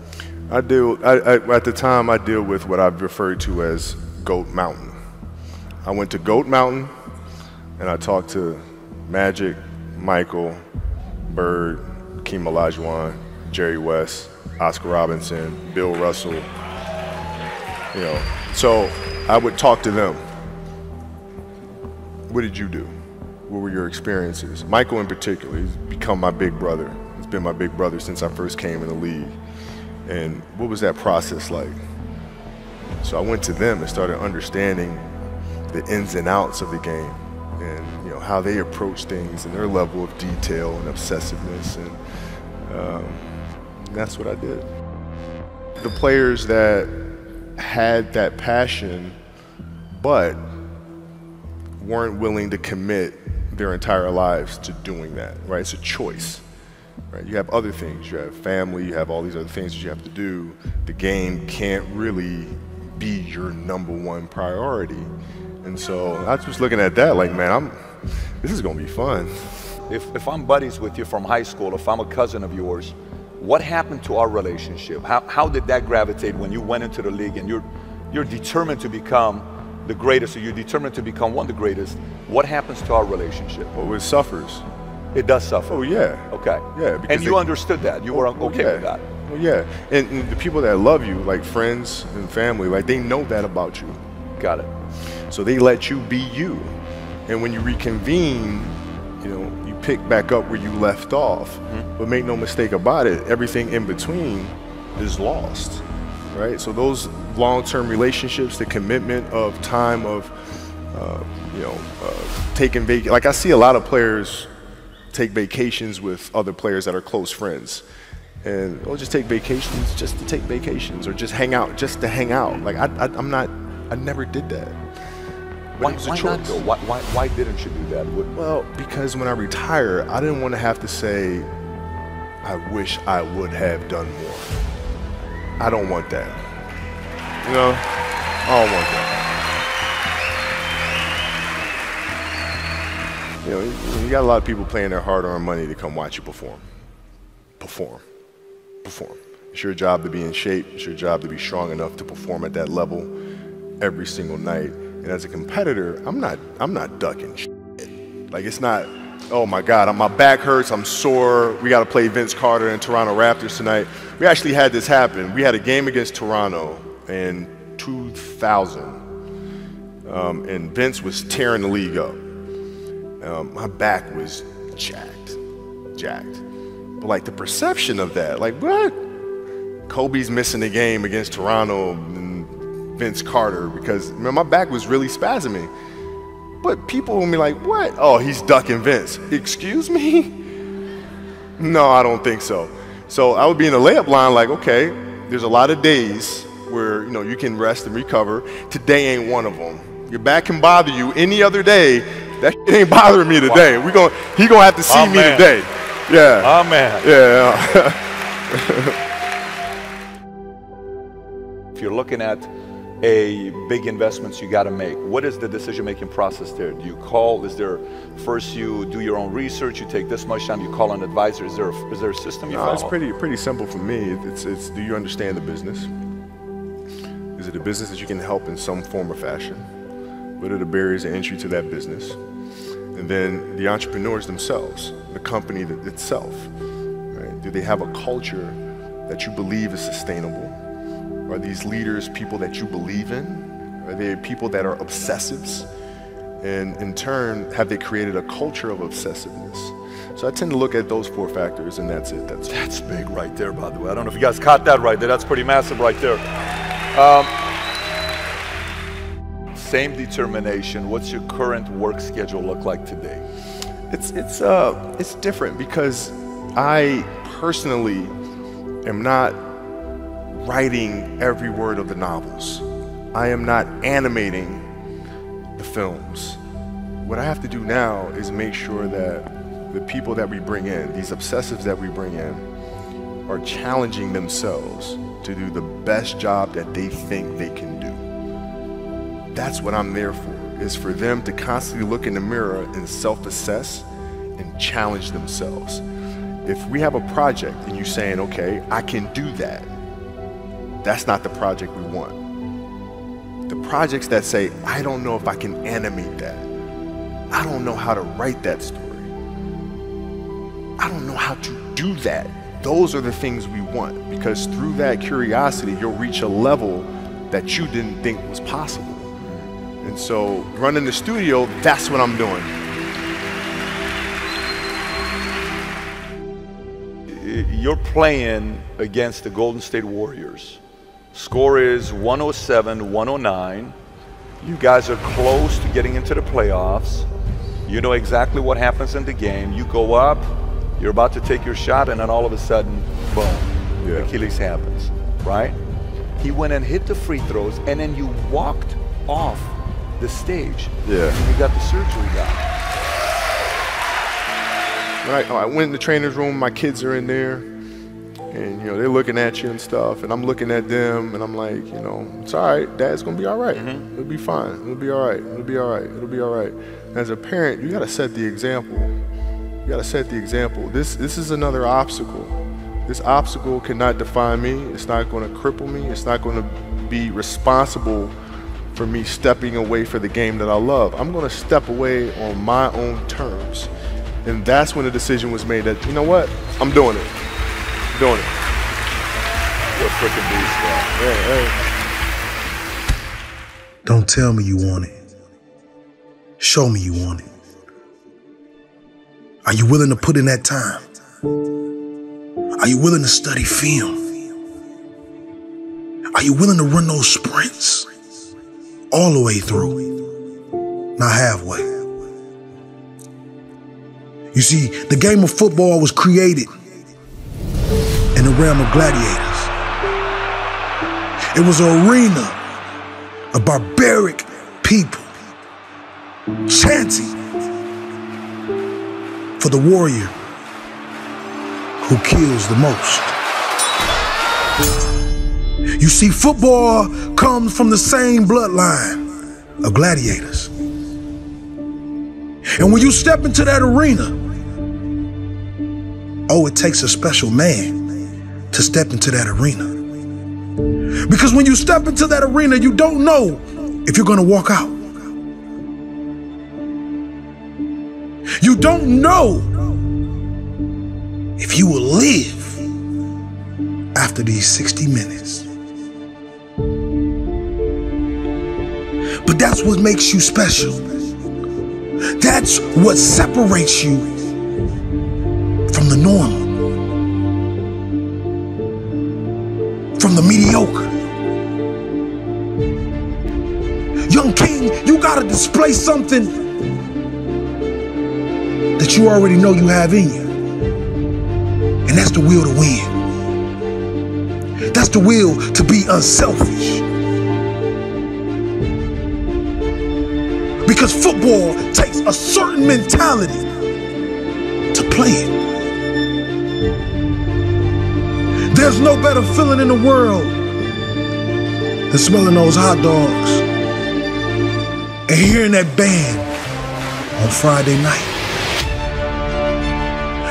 P: I deal I, I, at the time. I deal with what I've referred to as Goat Mountain. I went to Goat Mountain, and I talked to Magic, Michael, Bird, Keem Olajuwon, Jerry West, Oscar Robertson, Bill Russell. You know, so I would talk to them. What did you do? What were your experiences? Michael, in particular, he's become my big brother. He's been my big brother since I first came in the league. And what was that process like? So I went to them and started understanding the ins and outs of the game and you know how they approach things and their level of detail and obsessiveness and um, that's what I did. The players that had that passion but weren't willing to commit their entire lives to doing that, right? It's a choice. Right? You have other things. You have family. You have all these other things that you have to do. The game can't really be your number one priority. And so I was just looking at that like, man, I'm. This is gonna be fun.
O: If, if I'm buddies with you from high school, if I'm a cousin of yours, what happened to our relationship? How, how did that gravitate when you went into the league and you're, you're determined to become the greatest or you're determined to become one of the greatest? What happens to our relationship?
P: Well, it suffers.
O: It does suffer.
P: Oh yeah.
O: Okay.
P: Yeah.
O: And you
P: they-
O: understood that. You were okay
P: yeah.
O: with that.
P: Well, yeah. And, and the people that love you, like friends and family, like they know that about you.
O: Got it.
P: So they let you be you. And when you reconvene, you know, you pick back up where you left off. But make no mistake about it, everything in between is lost. Right? So those long-term relationships, the commitment of time of uh, you know, uh, taking vac like I see a lot of players take vacations with other players that are close friends. And they'll just take vacations just to take vacations or just hang out just to hang out. Like I, I I'm not I never did that. But
O: Why,
P: it was a
O: why
P: choice.
O: though? Why, why, why didn't you do that? What,
P: Well, because when I retire, I didn't want to have to say, I wish I would have done more. I don't want that. You know, I don't want that. You know, you- you got a lot of people paying their hard-earned money to come watch you perform. Perform. Perform. It's your job to be in shape. It's your job to be strong enough to perform at that level every single night. And as a competitor, I'm not I'm not ducking shit. Like it's not, oh my God, my back hurts, I'm sore. We got to play Vince Carter and Toronto Raptors tonight. We actually had this happen. We had a game against Toronto in 2000, um, and Vince was tearing the league up. Um, my back was jacked, jacked. But like the perception of that, like what? Kobe's missing the game against Toronto Vince Carter because man, my back was really spasming. But people will be like, what? Oh, he's ducking Vince. Excuse me? No, I don't think so. So I would be in the layup line like, okay, there's a lot of days where you know you can rest and recover. Today ain't one of them. Your back can bother you any other day. That shit ain't bothering me today. We going he gonna have to see
O: Oh,
P: me
O: man.
P: today. Yeah.
O: Oh, man.
P: Yeah.
O: if you're looking at a big investments you got to make, what is the decision-making process there? Do you call? Is there first you do your own research? You take this much time. You call an advisor. Is there a, is there a system you
P: No,
O: follow?
P: it's pretty pretty simple for me. It's it's do you understand the business? Is it a business that you can help in some form or fashion? What are the barriers of entry to that business? And then the entrepreneurs themselves, the company that itself, right? Do they have a culture that you believe is sustainable? Are these leaders people that you believe in? Are they people that are obsessives? And in turn, have they created a culture of obsessiveness? So I tend to look at those four factors, and that's it. That's
O: that's big right there, by the way. I don't know if you guys caught that right there. That's pretty massive right there. Um, same determination. What's your current work schedule look like today?
P: It's it's uh it's different because I personally am not writing every word of the novels. I am not animating the films. What I have to do now is make sure that the people that we bring in, these obsessives that we bring in, are challenging themselves to do the best job that they think they can do. That's what I'm there for, is for them to constantly look in the mirror and self-assess and challenge themselves. If we have a project and you're saying, okay, I can do that, that's not the project we want. The projects that say, I don't know if I can animate that. I don't know how to write that story. I don't know how to do that. Those are the things we want because through that curiosity, you'll reach a level that you didn't think was possible. And so, running the studio, that's what I'm doing.
O: You're playing against the Golden State Warriors. Score is 107 109. You guys are close to getting into the playoffs. You know exactly what happens in the game. You go up, you're about to take your shot, and then all of a sudden, boom, yeah. Achilles happens, right? He went and hit the free throws, and then you walked off the stage.
P: Yeah.
O: And you got the surgery done.
P: I, oh, I went in the trainer's room, my kids are in there, and you know they're looking at you and stuff, and I'm looking at them, and I'm like, you know, it's all right. Dad's gonna be all right.
O: Mm-hmm.
P: It'll be fine. It'll be all right. It'll be all right. It'll be all right. As a parent, you gotta set the example. You gotta set the example. This this is another obstacle. This obstacle cannot define me. It's not gonna cripple me. It's not gonna be responsible for me stepping away for the game that I love. I'm gonna step away on my own terms. And that's when the decision was made that, you know what? I'm doing it. I'm doing it.
O: You're a freaking beast, man.
P: Yeah, hey.
L: Don't tell me you want it. Show me you want it. Are you willing to put in that time? Are you willing to study film? Are you willing to run those sprints all the way through, not halfway? You see, the game of football was created in the realm of gladiators. It was an arena of barbaric people chanting for the warrior who kills the most. You see, football comes from the same bloodline of gladiators. And when you step into that arena, oh, it takes a special man to step into that arena. Because when you step into that arena, you don't know if you're going to walk out. You don't know if you will live after these 60 minutes. But that's what makes you special. That's what separates you from the normal, from the mediocre. Young King, you gotta display something that you already know you have in you. And that's the will to win. That's the will to be unselfish. Because football takes a certain mentality to play it. There's no better feeling in the world than smelling those hot dogs and hearing that band on Friday night.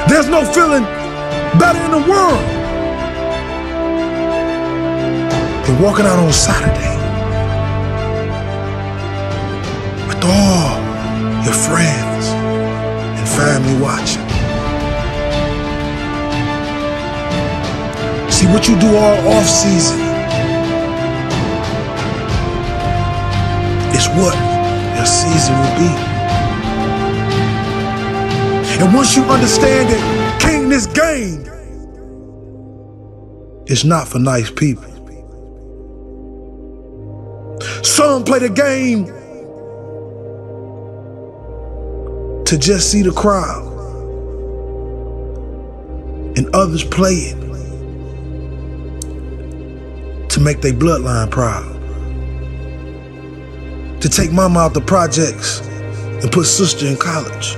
L: There's no feeling better in the world than walking out on Saturday with all your friends and family watching. See what you do all off season is what your season will be. And once you understand that king this game is not for nice people. Some play the game to just see the crowd. And others play it to make their bloodline proud. To take mama out the projects and put sister in college.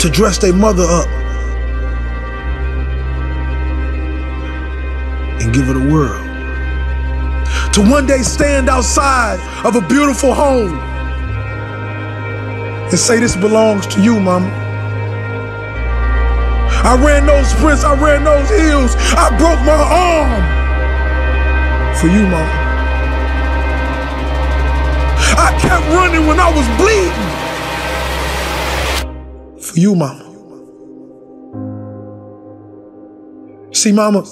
L: To dress their mother up and give her the world. To one day stand outside of a beautiful home and say, This belongs to you, mama. I ran those sprints, I ran those hills, I broke my arm for you, mama. I kept running when I was bleeding for you, mama. See, mama,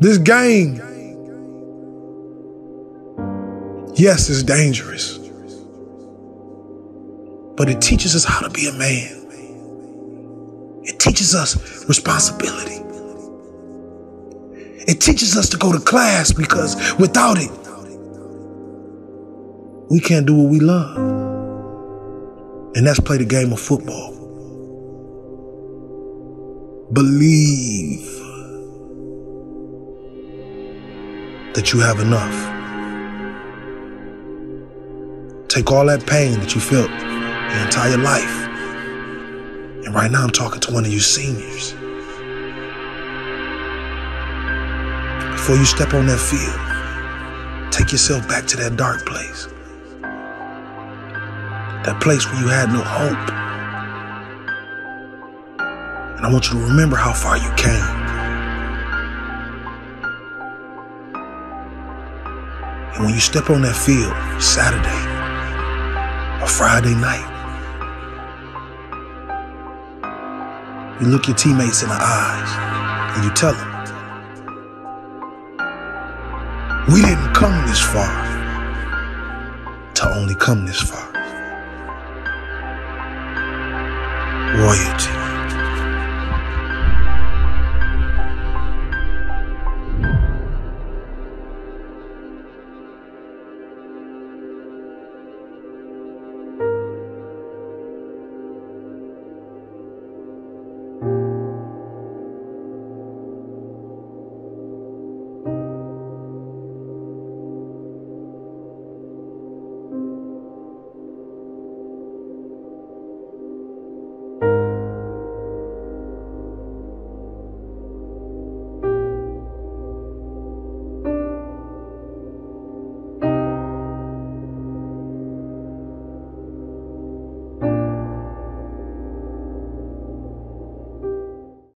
L: this game, yes, it's dangerous, but it teaches us how to be a man. It teaches us responsibility. It teaches us to go to class because without it, we can't do what we love. And that's play the game of football. Believe that you have enough. Take all that pain that you felt your entire life and right now I'm talking to one of you seniors. Before you step on that field, take yourself back to that dark place. That place where you had no hope. And I want you to remember how far you came. And when you step on that field, Saturday or Friday night, You look your teammates in the eyes and you tell them, we didn't come this far to only come this far. Royalty.